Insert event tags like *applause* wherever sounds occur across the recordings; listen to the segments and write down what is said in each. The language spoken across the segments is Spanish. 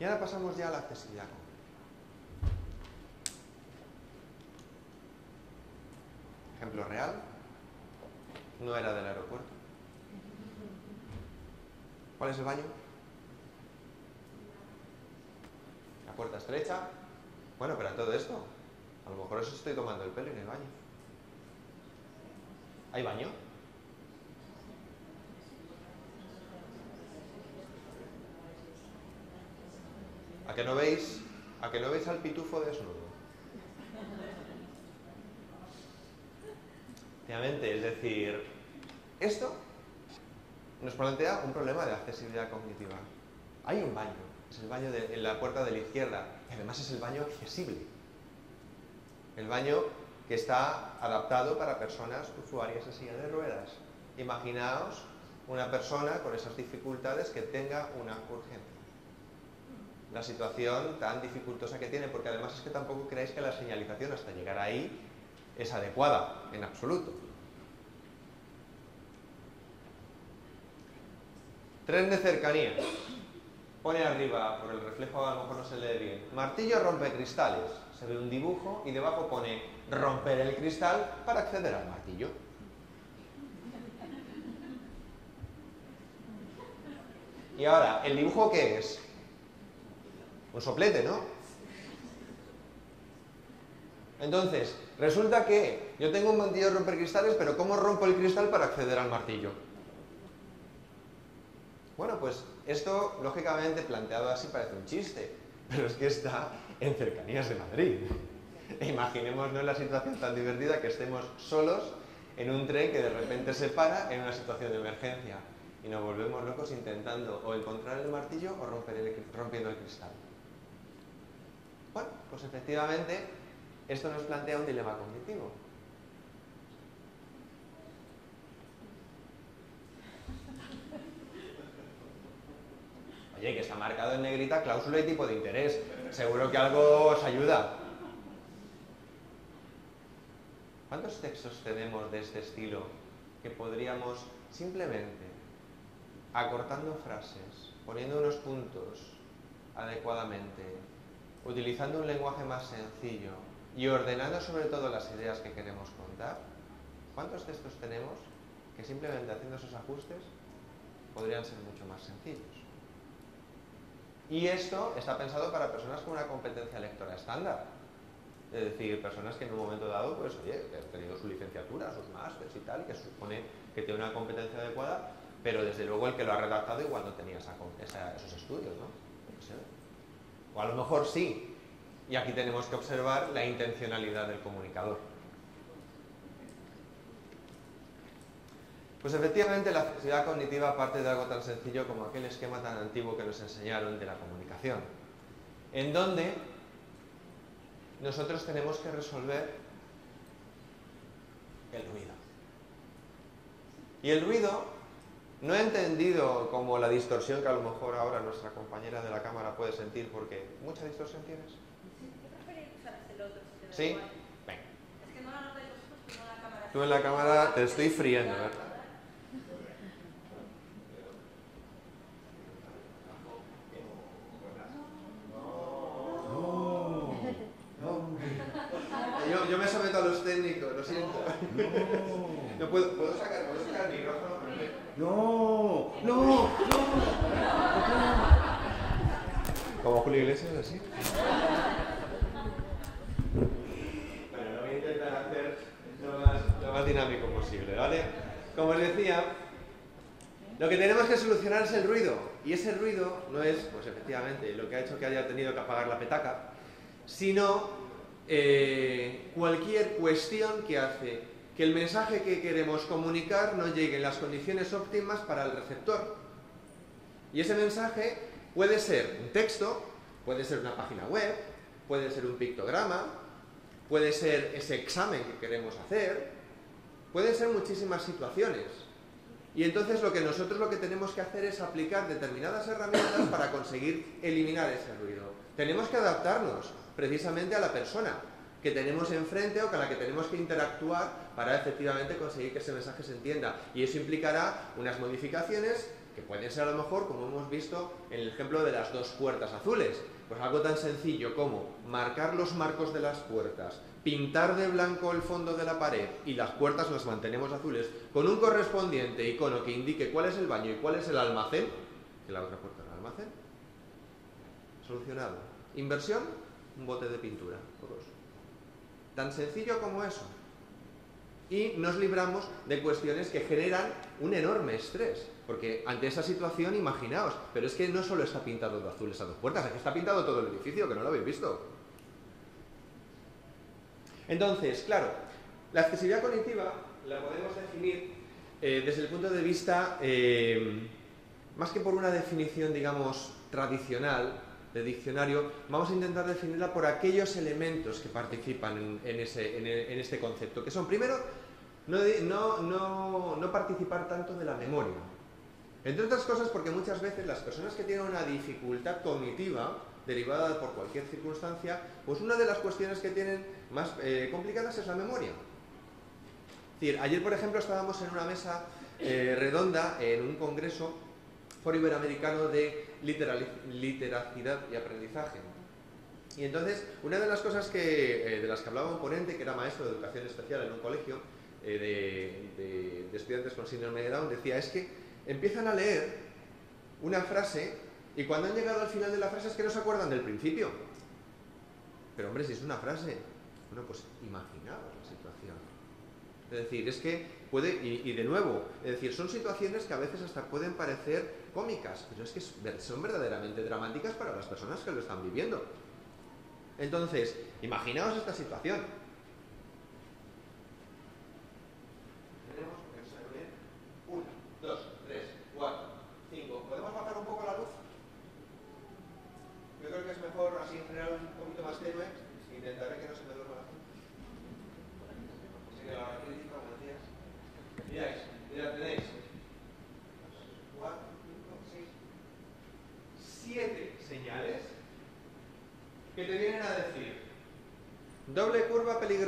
Y ahora pasamos ya a la accesibilidad. Ejemplo real, no era del aeropuerto. ¿Cuál es el baño? La puerta estrecha. Bueno, pero a todo esto, a lo mejor eso estoy tomando el pelo en el baño. ¿Hay baño? ¿A que no veis? ¿A que no veis al pitufo desnudo? Es decir, esto nos plantea un problema de accesibilidad cognitiva. Hay un baño, es el baño de, en la puerta de la izquierda, y además es el baño accesible. El baño que está adaptado para personas usuarias de silla de ruedas. Imaginaos una persona con esas dificultades que tenga una urgencia. La situación tan dificultosa que tiene, porque además es que tampoco creéis que la señalización hasta llegar ahí es adecuada, en absoluto. Tren de cercanía. Pone arriba, por el reflejo a lo mejor no se lee bien. Martillo rompe cristales. Se ve un dibujo y debajo pone romper el cristal para acceder al martillo. Y ahora, ¿el dibujo qué es? Un soplete, ¿no? Entonces, resulta que yo tengo un martillo de romper cristales, pero ¿cómo rompo el cristal para acceder al martillo? Bueno, pues esto, lógicamente, planteado así parece un chiste, pero es que está en cercanías de Madrid. *laughs* Imaginémonos la situación tan divertida que estemos solos en un tren que de repente se para en una situación de emergencia y nos volvemos locos intentando o encontrar el martillo o romper rompiendo el cristal. Bueno, pues efectivamente esto nos plantea un dilema cognitivo. Oye, que está marcado en negrita cláusula y tipo de interés. Seguro que algo os ayuda. ¿Cuántos textos tenemos de este estilo que podríamos simplemente, acortando frases, poniendo unos puntos adecuadamente, utilizando un lenguaje más sencillo y ordenando sobre todo las ideas que queremos contar, ¿cuántos textos tenemos que simplemente haciendo esos ajustes podrían ser mucho más sencillos? Y esto está pensado para personas con una competencia lectora estándar. Es decir, personas que en un momento dado, pues, oye, que han tenido su licenciatura, sus másteres y tal, que supone que tiene una competencia adecuada, pero desde luego el que lo ha redactado igual no tenía esos estudios, ¿no? O a lo mejor sí. Y aquí tenemos que observar la intencionalidad del comunicador. Pues efectivamente la accesibilidad cognitiva parte de algo tan sencillo como aquel esquema tan antiguo que nos enseñaron de la comunicación, en donde nosotros tenemos que resolver el ruido. Y el ruido, no he entendido como la distorsión que a lo mejor ahora nuestra compañera de la cámara puede sentir, porque ¿mucha distorsión tienes? ¿Sí? Venga. Tú en la cámara te estoy friendo, ¿verdad? Yo, me someto a los técnicos, lo siento. No. puedo, ¿puedo, sacar, ¿Puedo sacar el micrófono? No, no, no. Julio Iglesias, así. Bueno, lo voy a intentar hacer lo más, lo más dinámico posible, ¿vale? Como os decía, lo que tenemos que solucionar es el ruido. Y ese ruido no es, pues efectivamente, lo que ha hecho que haya tenido que apagar la petaca, sino eh, cualquier cuestión que hace que el mensaje que queremos comunicar no llegue en las condiciones óptimas para el receptor. Y ese mensaje puede ser un texto, puede ser una página web, puede ser un pictograma, puede ser ese examen que queremos hacer, pueden ser muchísimas situaciones. Y entonces lo que nosotros lo que tenemos que hacer es aplicar determinadas herramientas para conseguir eliminar ese ruido. Tenemos que adaptarnos precisamente a la persona que tenemos enfrente o con la que tenemos que interactuar para efectivamente conseguir que ese mensaje se entienda. Y eso implicará unas modificaciones que pueden ser a lo mejor, como hemos visto en el ejemplo de las dos puertas azules, pues algo tan sencillo como marcar los marcos de las puertas, pintar de blanco el fondo de la pared y las puertas las mantenemos azules con un correspondiente icono que indique cuál es el baño y cuál es el almacén, que la otra puerta es el almacén. Solucionado. Inversión, un bote de pintura o dos. Tan sencillo como eso. Y nos libramos de cuestiones que generan un enorme estrés. Porque ante esa situación, imaginaos, pero es que no solo está pintado de azul esas dos puertas, es está pintado todo el edificio, que no lo habéis visto. Entonces, claro, la accesibilidad cognitiva la podemos definir eh, desde el punto de vista, eh, más que por una definición, digamos, tradicional de diccionario, vamos a intentar definirla por aquellos elementos que participan en, este concepto, que son, primero, no participar tanto de la memoria. Entre otras cosas porque muchas veces las personas que tienen una dificultad cognitiva, derivada por cualquier circunstancia, pues una de las cuestiones que tienen más eh, complicadas es la memoria. decir, ayer, por ejemplo, estábamos en una mesa eh, redonda en un congreso foro iberoamericano de literacidad y aprendizaje. Y entonces, una de las cosas que, eh, de las que hablaba un ponente, que era maestro de educación especial en un colegio de, de estudiantes con síndrome de Down, decía, es que empiezan a leer una frase y cuando han llegado al final de la frase es que no se acuerdan del principio. Pero hombre, si es una frase, bueno, pues imaginaos la situación. Es decir, es que puede, y, de nuevo, es decir, son situaciones que a veces hasta pueden parecer cómicas, pero es que son verdaderamente dramáticas para las personas que lo están viviendo. Entonces, imaginaos esta situación.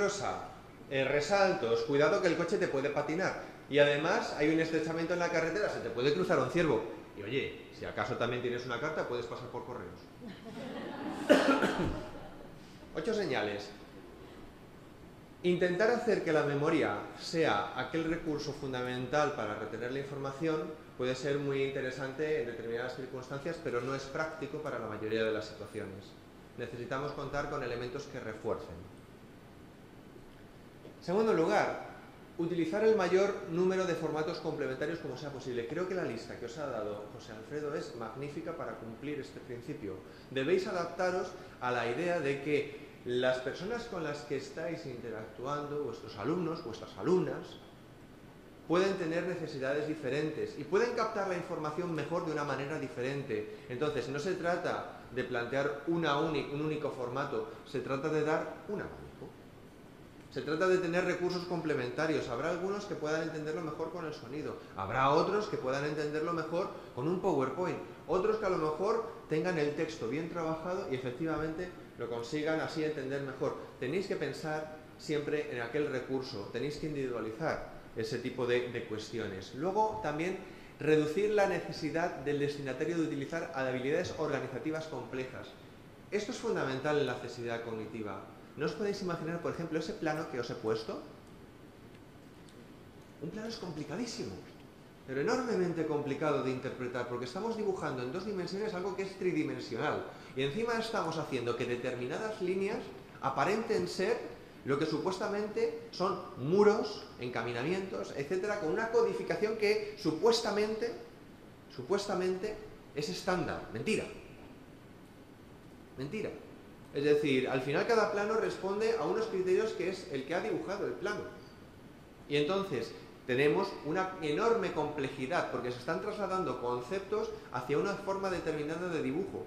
Peligrosa, eh, resaltos, cuidado que el coche te puede patinar. Y además hay un estrechamiento en la carretera, se te puede cruzar un ciervo. Y oye, si acaso también tienes una carta, puedes pasar por correos. *coughs* Ocho señales. Intentar hacer que la memoria sea aquel recurso fundamental para retener la información puede ser muy interesante en determinadas circunstancias, pero no es práctico para la mayoría de las situaciones necesitamos contar con elementos que refuercen. Segundo lugar, utilizar el mayor número de formatos complementarios como sea posible. Creo que la lista que os ha dado José Alfredo es magnífica para cumplir este principio. Debéis adaptaros a la idea de que las personas con las que estáis interactuando, vuestros alumnos, vuestras alumnas, pueden tener necesidades diferentes y pueden captar la información mejor de una manera diferente. Entonces, no se trata de plantear una un único formato, se trata de dar un abanico. Se trata de tener recursos complementarios. Habrá algunos que puedan entenderlo mejor con el sonido. Habrá otros que puedan entenderlo mejor con un PowerPoint. Otros que a lo mejor tengan el texto bien trabajado y efectivamente lo consigan así entender mejor. Tenéis que pensar siempre en aquel recurso. Tenéis que individualizar ese tipo de, cuestiones. Luego también reducir la necesidad del destinatario de utilizar habilidades organizativas complejas. Esto es fundamental en la accesibilidad cognitiva. ¿No os podéis imaginar, por ejemplo, ese plano que os he puesto? Un plano es complicadísimo, pero enormemente complicado de interpretar, porque estamos dibujando en dos dimensiones algo que es tridimensional. Y encima estamos haciendo que determinadas líneas aparenten ser lo que supuestamente son muros, encaminamientos, etcétera, con una codificación que supuestamente, supuestamente es estándar. Mentira. Mentira. Es decir, al final cada plano responde a unos criterios que es el que ha dibujado el plano. Y entonces tenemos una enorme complejidad porque se están trasladando conceptos hacia una forma determinada de dibujo.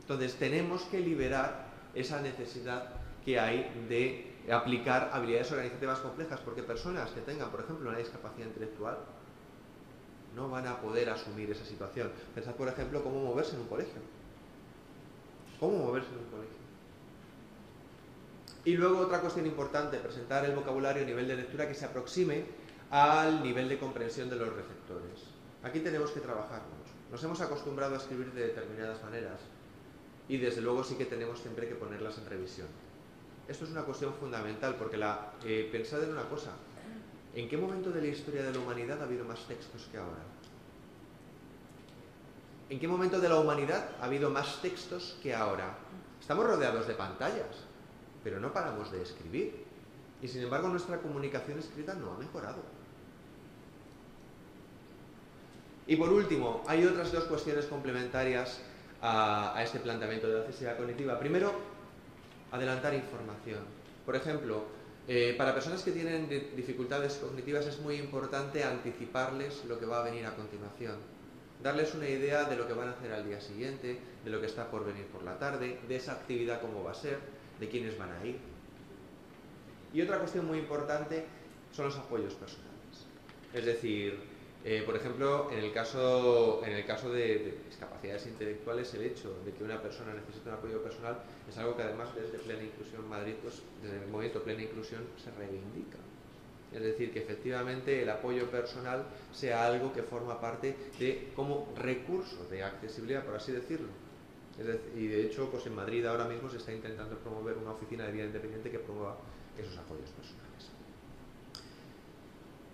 Entonces tenemos que liberar esa necesidad que hay de aplicar habilidades organizativas complejas, porque personas que tengan, por ejemplo, una discapacidad intelectual, no van a poder asumir esa situación. Pensad, por ejemplo, cómo moverse en un colegio. ¿Cómo moverse en un colegio? Y luego otra cuestión importante, presentar el vocabulario a nivel de lectura que se aproxime al nivel de comprensión de los receptores. Aquí tenemos que trabajar mucho. Nos hemos acostumbrado a escribir de determinadas maneras y desde luego sí que tenemos siempre que ponerlas en revisión. Esto es una cuestión fundamental porque la, eh, pensad en una cosa, ¿en qué momento de la historia de la humanidad ha habido más textos que ahora? ¿En qué momento de la humanidad ha habido más textos que ahora? Estamos rodeados de pantallas, pero no paramos de escribir. Y sin embargo nuestra comunicación escrita no ha mejorado. Y por último, hay otras dos cuestiones complementarias a, este planteamiento de la accesibilidad cognitiva. Primero, adelantar información. Por ejemplo, eh, para personas que tienen dificultades cognitivas es muy importante anticiparles lo que va a venir a continuación. Darles una idea de lo que van a hacer al día siguiente, de lo que está por venir por la tarde, de esa actividad cómo va a ser, de quiénes van a ir. Y otra cuestión muy importante son los apoyos personales. Es decir, eh, por ejemplo, en el caso, en el caso de, discapacidades intelectuales, el hecho de que una persona necesite un apoyo personal es algo que además desde Plena Inclusión Madrid, pues, desde el movimiento Plena Inclusión se reivindica. Es decir, que efectivamente el apoyo personal sea algo que forma parte de como recurso de accesibilidad, por así decirlo. Y de hecho, pues en Madrid ahora mismo se está intentando promover una oficina de vida independiente que promueva esos apoyos personales.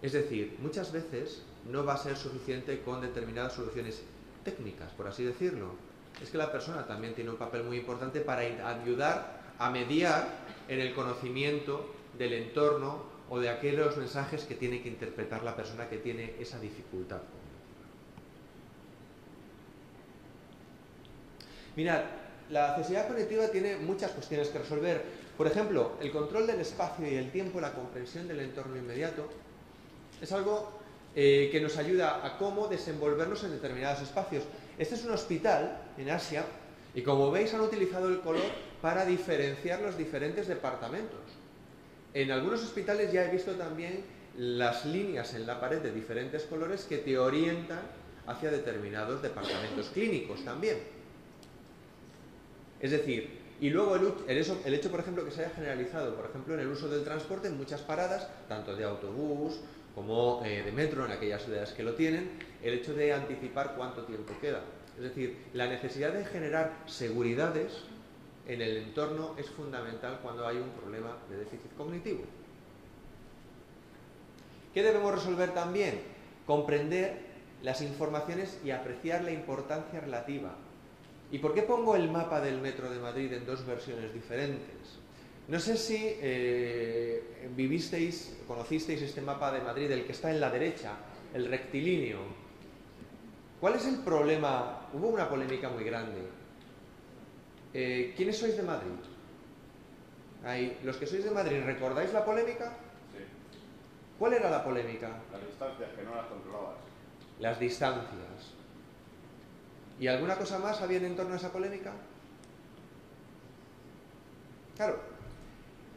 Es decir, muchas veces no va a ser suficiente con determinadas soluciones técnicas, por así decirlo. Es que la persona también tiene un papel muy importante para ayudar a mediar en el conocimiento del entorno o de aquellos mensajes que tiene que interpretar la persona que tiene esa dificultad. Mirad, la accesibilidad cognitiva tiene muchas cuestiones que resolver. Por ejemplo, el control del espacio y el tiempo, la comprensión del entorno inmediato, es algo eh, que nos ayuda a cómo desenvolvernos en determinados espacios. Este es un hospital en Asia y como veis han utilizado el color para diferenciar los diferentes departamentos. En algunos hospitales ya he visto también las líneas en la pared de diferentes colores que te orientan hacia determinados departamentos clínicos también. Es decir, y luego el, hecho, por ejemplo, que se haya generalizado, por ejemplo, en el uso del transporte en muchas paradas, tanto de autobús como eh, de metro, en aquellas ciudades que lo tienen, el hecho de anticipar cuánto tiempo queda. Es decir, la necesidad de generar seguridades en el entorno es fundamental cuando hay un problema de déficit cognitivo. ¿Qué debemos resolver también? Comprender las informaciones y apreciar la importancia relativa ¿Y por qué pongo el mapa del Metro de Madrid en dos versiones diferentes? No sé si eh, vivisteis, conocisteis este mapa de Madrid, el que está en la derecha, el rectilíneo. ¿Cuál es el problema? Hubo una polémica muy grande. Eh, ¿Quiénes sois de Madrid? los que sois de Madrid, ¿recordáis la polémica? Sí. ¿Cuál era la polémica? Las distancias, que no las controlabas. Las distancias. ¿Y alguna cosa más había en torno a esa polémica? Claro,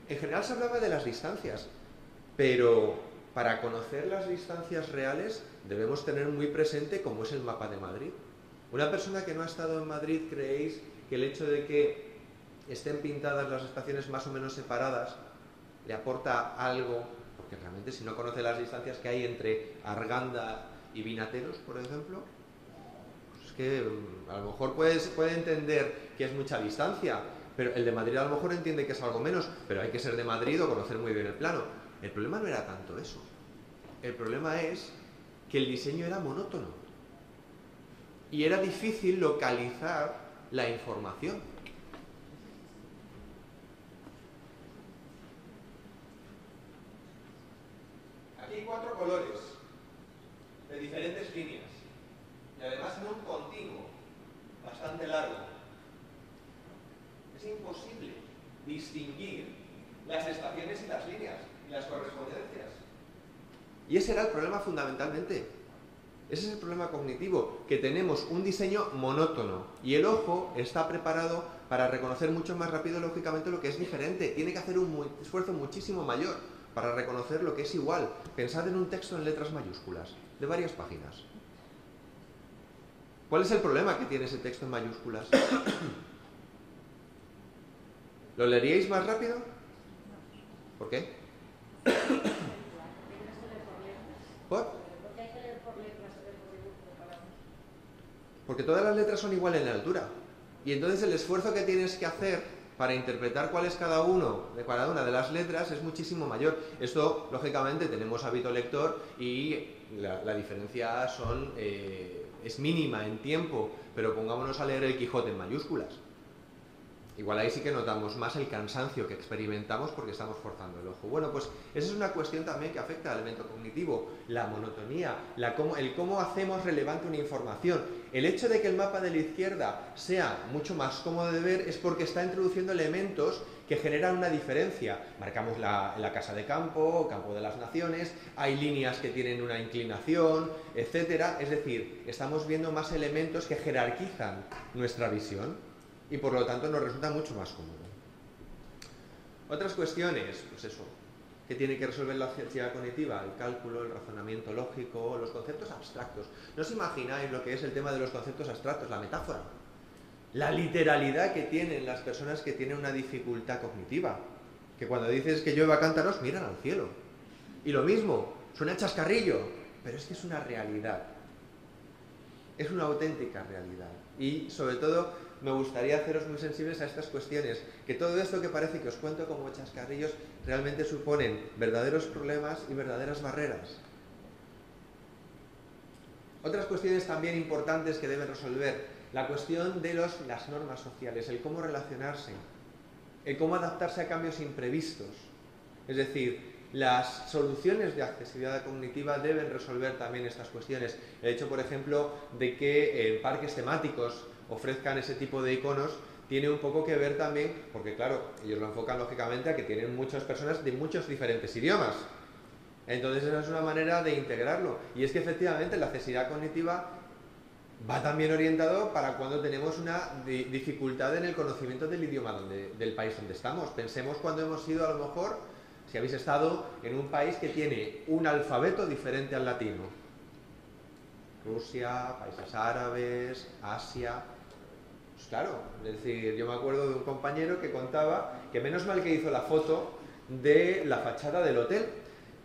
en general se hablaba de las distancias, pero para conocer las distancias reales debemos tener muy presente cómo es el mapa de Madrid. Una persona que no ha estado en Madrid, ¿creéis que el hecho de que estén pintadas las estaciones más o menos separadas le aporta algo? Porque realmente si no conoce las distancias que hay entre Arganda y Vinateros, por ejemplo, mm, a lo mejor puede entender que es mucha distancia, pero el de Madrid a lo mejor entiende que es algo menos, pero hay que ser de Madrid o conocer muy bien el plano. El problema no era tanto eso. El problema es que el diseño era monótono y era difícil localizar la información. Aquí hay cuatro colores de diferentes líneas y además en un Es imposible distinguir las estaciones y las líneas y las correspondencias. Y ese era el problema fundamentalmente. Ese es el problema cognitivo, que tenemos un diseño monótono y el ojo está preparado para reconocer mucho más rápido, lógicamente, lo que es diferente. Tiene que hacer un esfuerzo muchísimo mayor para reconocer lo que es igual. Pensad en un texto en letras mayúsculas, de varias páginas. ¿Cuál es el problema que tiene ese texto en mayúsculas? *coughs* ¿Lo leeríais más rápido? ¿Por qué? *coughs* ¿Por? porque todas las letras son iguales en la altura. Y entonces el esfuerzo que tienes que hacer para interpretar cuál es cada uno de cada una de las letras es muchísimo mayor. Esto, lógicamente, tenemos hábito lector y la, diferencia son, eh, es mínima en tiempo, pero pongámonos a leer el Quijote en mayúsculas. Igual ahí sí que notamos más el cansancio que experimentamos porque estamos forzando el ojo. Bueno, pues esa es una cuestión también que afecta al elemento cognitivo, la monotonía, el cómo hacemos relevante una información. El hecho de que el mapa de la izquierda sea mucho más cómodo de ver es porque está introduciendo elementos que generan una diferencia. Marcamos la, casa de campo, campo de las naciones, hay líneas que tienen una inclinación, etcétera. Es decir, estamos viendo más elementos que jerarquizan nuestra visión y por lo tanto nos resulta mucho más cómodo. Otras cuestiones, pues eso, que tiene que resolver la ciencia cognitiva, el cálculo, el razonamiento lógico, los conceptos abstractos. ¿No os imagináis lo que es el tema de los conceptos abstractos, la metáfora? La literalidad que tienen las personas que tienen una dificultad cognitiva. Que cuando dices que llueva cántaros, miran al cielo. Y lo mismo, suena chascarrillo, pero es que es una realidad. Es una auténtica realidad. Y sobre todo me gustaría haceros muy sensibles a estas cuestiones, que todo esto que parece que os cuento como chascarrillos realmente suponen verdaderos problemas y verdaderas barreras. Otras cuestiones también importantes que deben resolver, la cuestión de las normas sociales, el cómo relacionarse, el cómo adaptarse a cambios imprevistos. Es decir, las soluciones de accesibilidad cognitiva deben resolver también estas cuestiones. El hecho, por ejemplo, de que en parques temáticos ofrezcan ese tipo de iconos tiene un poco que ver también, porque claro, ellos lo enfocan lógicamente a que tienen muchas personas de muchos diferentes idiomas. Entonces esa es una manera de integrarlo. Y es que efectivamente la accesibilidad cognitiva va también orientado para cuando tenemos una dificultad en el conocimiento del idioma donde, del país donde estamos. Pensemos cuando hemos ido a lo mejor, si habéis estado en un país que tiene un alfabeto diferente al latino. Rusia, países árabes, Asia, pues claro, es decir, yo me acuerdo de un compañero que contaba que menos mal que hizo la foto de la fachada del hotel,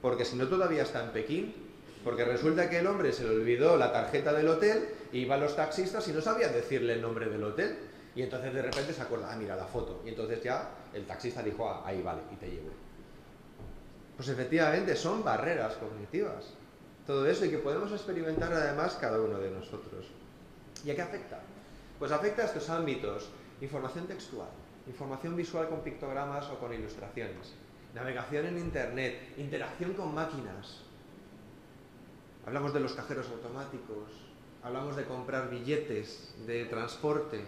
porque si no todavía está en Pekín, porque resulta que el hombre se le olvidó la tarjeta del hotel, iba a los taxistas y no sabía decirle el nombre del hotel. Y entonces de repente se acuerda, ah, mira la foto. Y entonces ya el taxista dijo, ah, ahí vale, y te llevo. Pues efectivamente son barreras cognitivas. Todo eso y que podemos experimentar además cada uno de nosotros. ¿Y a qué afecta? Pues afecta a estos ámbitos. Información textual, información visual con pictogramas o con ilustraciones, navegación en Internet, interacción con máquinas. Hablamos de los cajeros automáticos, hablamos de comprar billetes de transporte,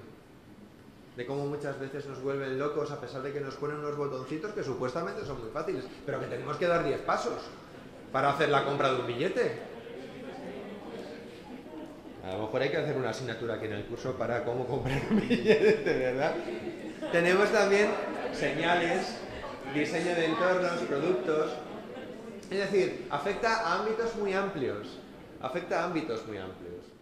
de cómo muchas veces nos vuelven locos a pesar de que nos ponen unos botoncitos que supuestamente son muy fáciles, pero que tenemos que dar 10 pasos para hacer la compra de un billete. A lo mejor hay que hacer una asignatura aquí en el curso para cómo comprar un billete, ¿verdad? Tenemos también señales, diseño de entornos, productos. Es decir, afecta a ámbitos muy amplios. Afecta a ámbitos muy amplios.